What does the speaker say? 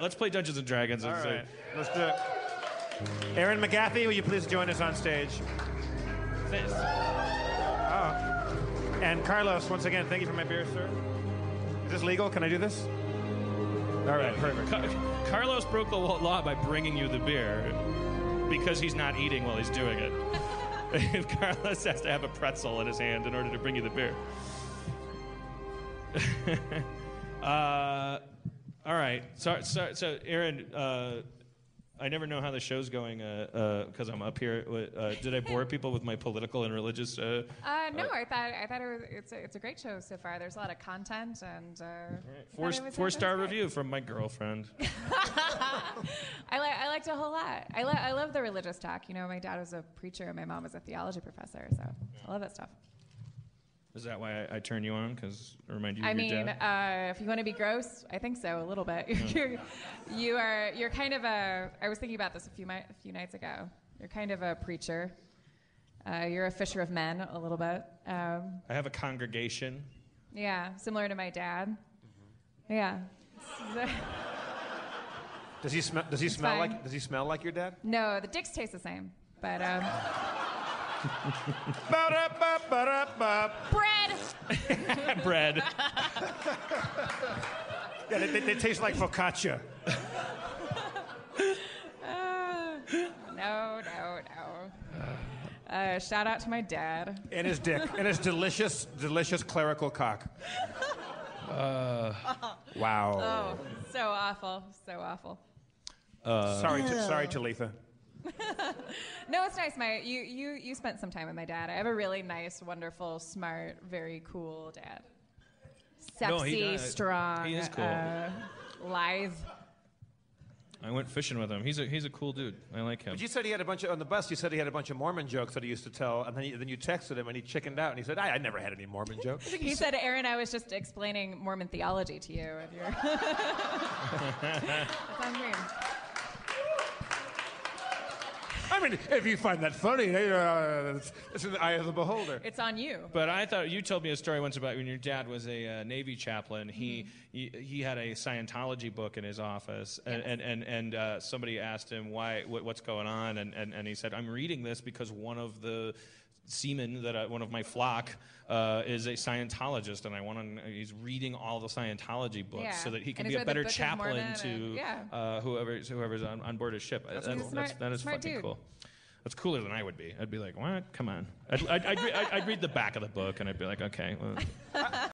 Let's play Dungeons and Dragons. All It's, right, let's do it. Erin McGathy, will you please join us on stage? thanks. And Carlos, once again, thank you for my beer, sir. Is this legal? Can I do this? All right, perfect. Ca- Carlos broke the law by bringing you the beer because he's not eating while he's doing it. if Carlos has to have a pretzel in his hand in order to bring you the beer. uh, all right. So, so, so Erin, uh, I never know how the show's going because I'm up here. Uh, did I bore people with my political and religious? Uh, Uh, no, I thought I thought it was, it's a, it's a great show so far. There's a lot of content and uh, four thought it was- four star review from my girlfriend. I like I liked a whole lot. I, li- I love the religious talk. You know, my dad was a preacher and my mom was a theology professor, so I love that stuff. Is that why I, I turn you on? Because remind you of I your mean, dad? uh, if you want to be gross, I think so a little bit. you're, you are you're kind of a. I was thinking about this a few mi- a few nights ago. You're kind of a preacher. Uh, you're a fisher of men a little bit. Um, I have a congregation. yeah, similar to my dad. Yeah. Does he smell? Does he smell fine. like? Does he smell like your dad? no, the dicks taste the same, but um, Ba-da-ba, ba-da-ba. bread. Bread. Yeah, they, they, they taste like focaccia. Uh, no, no, no. Uh, shout out to my dad. And his dick. And his delicious, delicious clerical cock. wow. Oh, so awful, so awful. sorry, to, sorry, Talitha. No, it's nice. My you you you spent some time with my dad. I have a really nice, wonderful, smart, very cool dad. Sexy, No, he does. strong, He is cool. uh, lithe. I went fishing with him. He's a he's a cool dude. I like him. But you said he had a bunch of, on the bus, you said he had a bunch of Mormon jokes that he used to tell, and then, you then you texted him and he chickened out and he said, I, I never had any Mormon jokes. He said, "Erin, I was just explaining Mormon theology to you." If you're that sounds weird. I mean, if you find that funny, uh, it's, it's in the eye of the beholder. It's on you. But I thought you told me a story once about when your dad was a uh, Navy chaplain. He, he he had a Scientology book in his office, and and and, and uh, somebody asked him why what, what's going on, and, and and he said, "I'm reading this because one of the seamen that I, one of my flock uh, is a Scientologist, and I want to. He's reading all the Scientology books Yeah. so that he can be a better chaplain to and- yeah. uh, whoever's whoever's on, on board his ship. That's, cool. that's, Smart- that is fucking dude. cool. That's cooler than I would be. I'd be like, what? Come on. I'd, I'd, I'd, re- I'd read the back of the book and I'd be like, okay. Well.